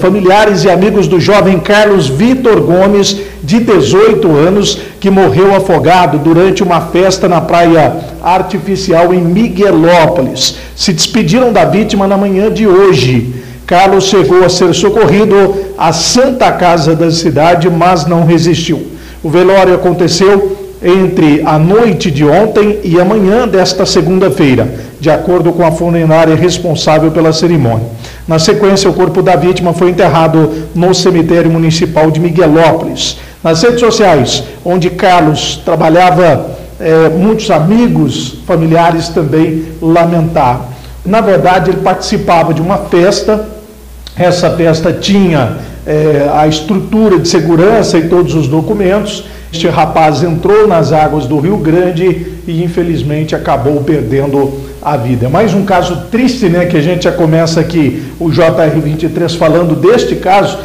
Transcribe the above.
Familiares e amigos do jovem Carlos Vitor Gomes, de 18 anos, que morreu afogado durante uma festa na praia artificial em Miguelópolis, se despediram da vítima na manhã de hoje. Carlos chegou a ser socorrido à Santa Casa da cidade, mas não resistiu. O velório aconteceu entre a noite de ontem e a manhã desta segunda-feira, de acordo com a funerária responsável pela cerimônia. Na sequência, o corpo da vítima foi enterrado no cemitério municipal de Miguelópolis. Nas redes sociais, onde Carlos trabalhava, eh, muitos amigos, familiares também lamentaram. Na verdade, ele participava de uma festa, essa festa tinha eh, a estrutura de segurança e todos os documentos este rapaz entrou nas águas do Rio Grande e infelizmente acabou perdendo a vida. É mais um caso triste, né, que a gente já começa aqui o JR23 falando deste caso,